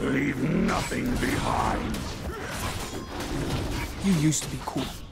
Leave nothing behind. You used to be cool.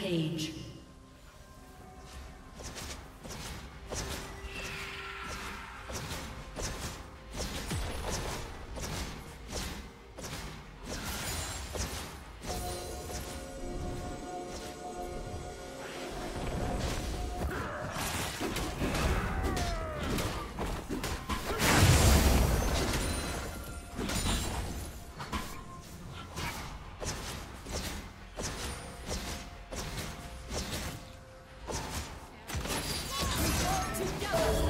Rampage. Yeah.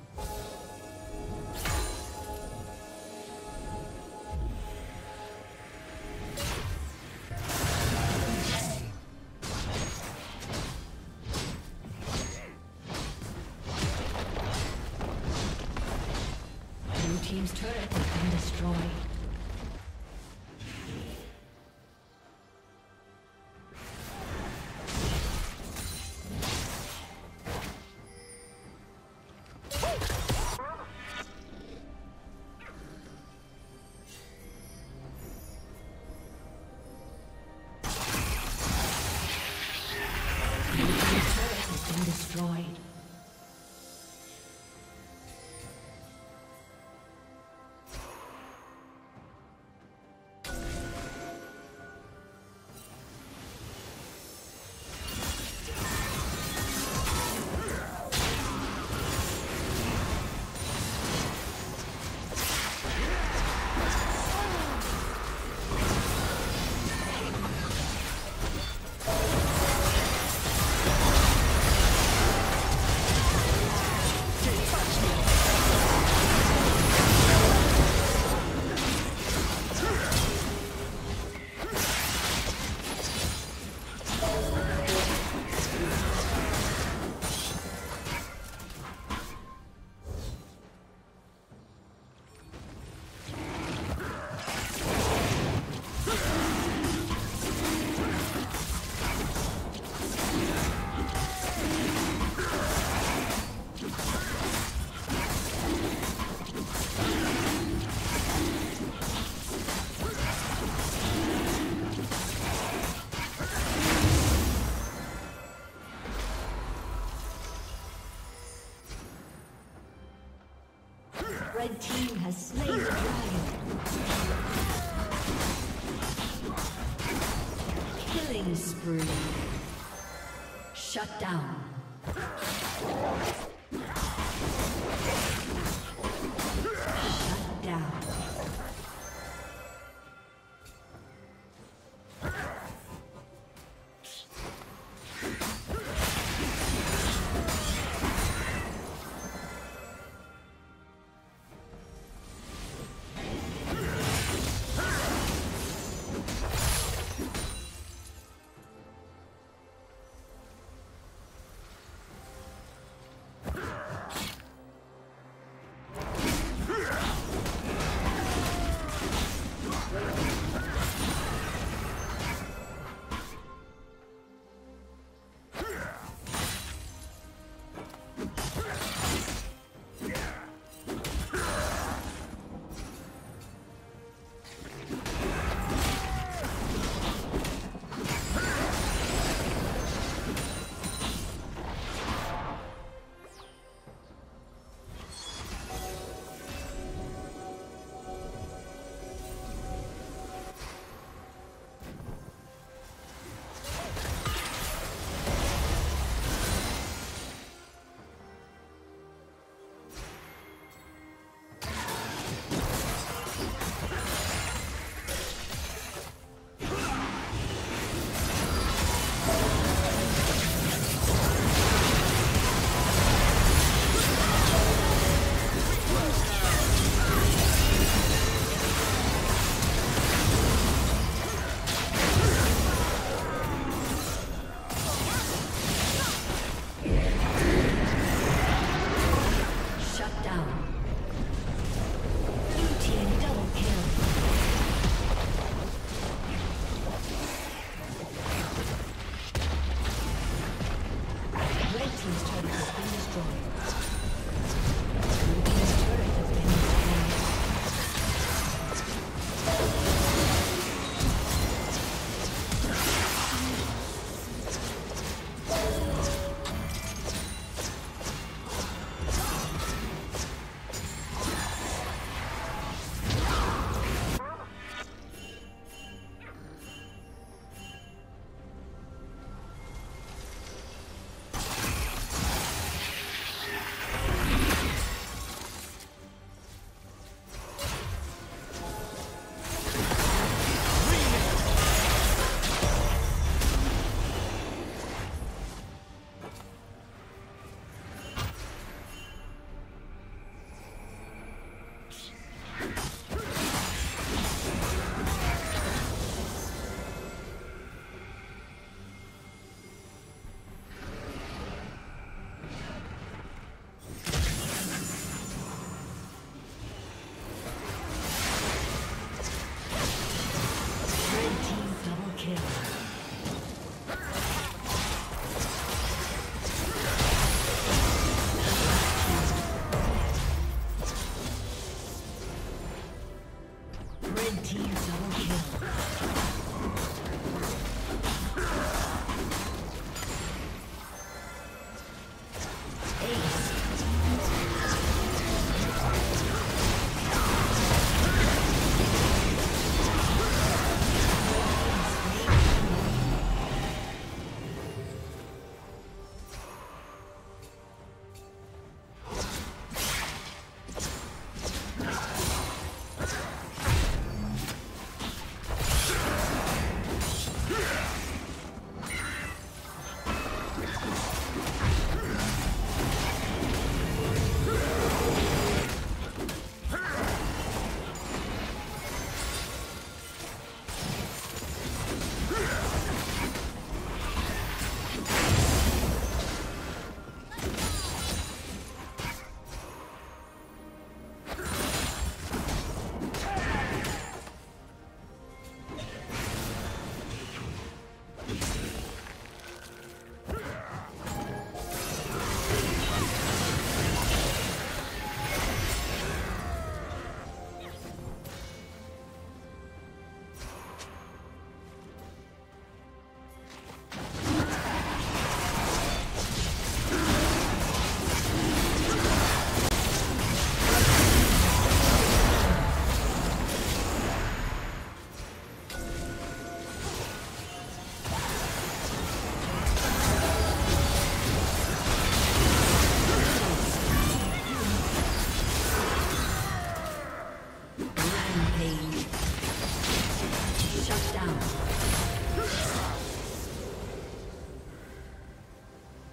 Your turret has been destroyed. Red team has slain the dragon. Killing spree. Shut down.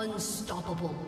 Unstoppable.